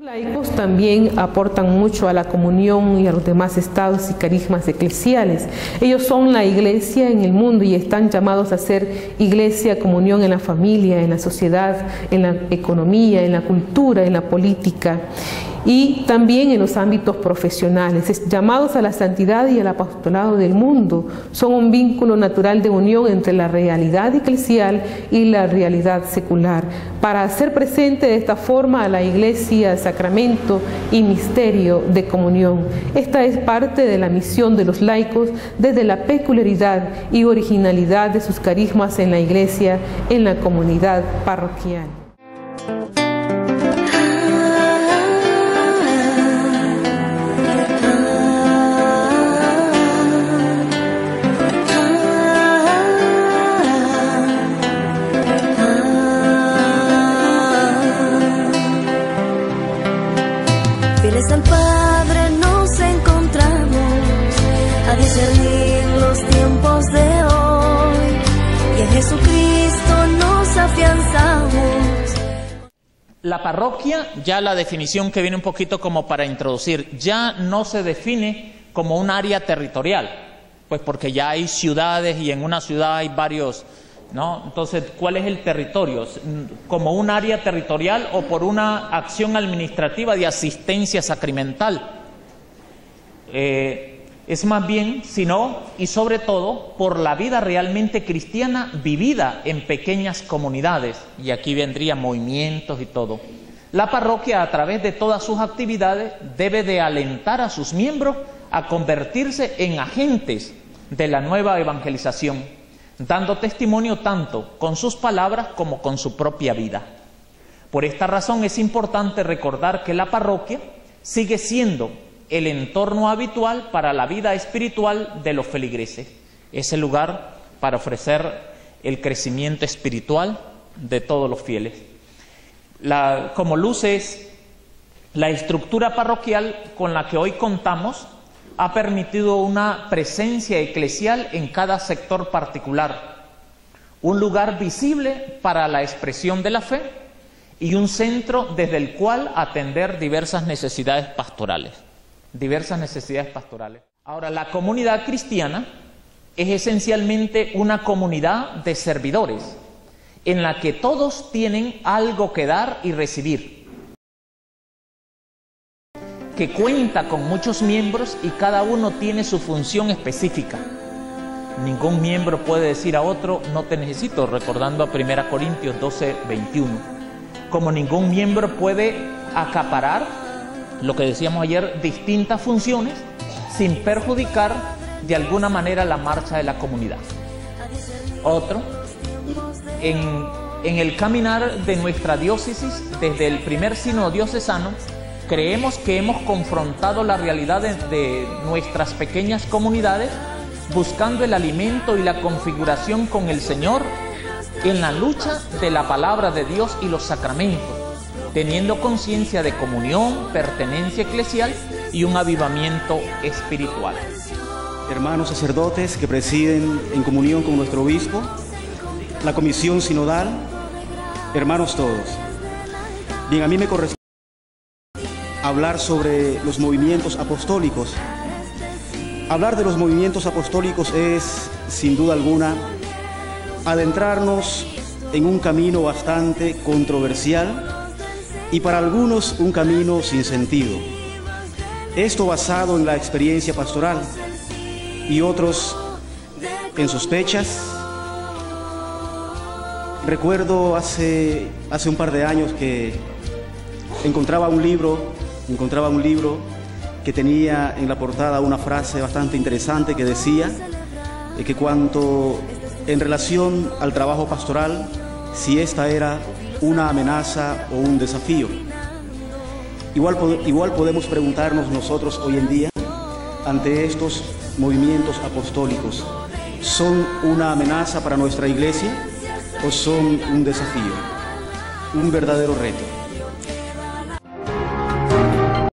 laicos también aportan mucho a la comunión y a los demás estados y carismas eclesiales. Ellos son la iglesia en el mundo y están llamados a ser iglesia, comunión en la familia, en la sociedad, en la economía, en la cultura, en la política y también en los ámbitos profesionales. llamados a la santidad y al apostolado del mundo son un vínculo natural de unión entre la realidad eclesial y la realidad secular, para hacer presente de esta forma a la iglesia, sacramento y misterio de comunión. Esta es parte de la misión de los laicos desde la peculiaridad y originalidad de sus carismas en la iglesia, en la comunidad parroquial. La parroquia, ya la definición que viene un poquito como para introducir, ya no se define como un área territorial, pues porque ya hay ciudades y en una ciudad hay varios, ¿no? Entonces, ¿cuál es el territorio? ¿Como un área territorial o por una acción administrativa de asistencia sacramental? Eh, es más bien, sino y sobre todo por la vida realmente cristiana vivida en pequeñas comunidades, y aquí vendrían movimientos y todo. La parroquia, a través de todas sus actividades, debe de alentar a sus miembros a convertirse en agentes de la nueva evangelización, dando testimonio tanto con sus palabras como con su propia vida. Por esta razón es importante recordar que la parroquia sigue siendo el entorno habitual para la vida espiritual de los feligreses. Es el lugar para ofrecer el crecimiento espiritual de todos los fieles. como luces, la estructura parroquial con la que hoy contamos ha permitido una presencia eclesial en cada sector particular, un lugar visible para la expresión de la fe y un centro desde el cual atender diversas necesidades pastorales diversas necesidades pastorales. Ahora, la comunidad cristiana es esencialmente una comunidad de servidores en la que todos tienen algo que dar y recibir, que cuenta con muchos miembros y cada uno tiene su función específica. Ningún miembro puede decir a otro, no te necesito, recordando a 1 Corintios 12, 21. Como ningún miembro puede acaparar lo que decíamos ayer, distintas funciones sin perjudicar de alguna manera la marcha de la comunidad. Otro, en, el caminar de nuestra diócesis, desde el primer sínodo diocesano, creemos que hemos confrontado la realidad de nuestras pequeñas comunidades buscando el alimento y la configuración con el Señor en la lucha de la palabra de Dios y los sacramentos teniendo conciencia de comunión, pertenencia eclesial y un avivamiento espiritual. Hermanos sacerdotes que presiden en comunión con nuestro obispo, la comisión sinodal, hermanos todos. Bien, a mí me corresponde hablar sobre los movimientos apostólicos. Hablar de los movimientos apostólicos es, sin duda alguna, adentrarnos en un camino bastante controversial y para algunos un camino sin sentido. Esto basado en la experiencia pastoral y otros en sospechas. Recuerdo hace, hace un par de años que encontraba un libro, encontraba un libro que tenía en la portada una frase bastante interesante que decía que cuanto en relación al trabajo pastoral, si esta era una amenaza o un desafío. Igual, igual podemos preguntarnos nosotros hoy en día ante estos movimientos apostólicos, ¿son una amenaza para nuestra iglesia o son un desafío, un verdadero reto?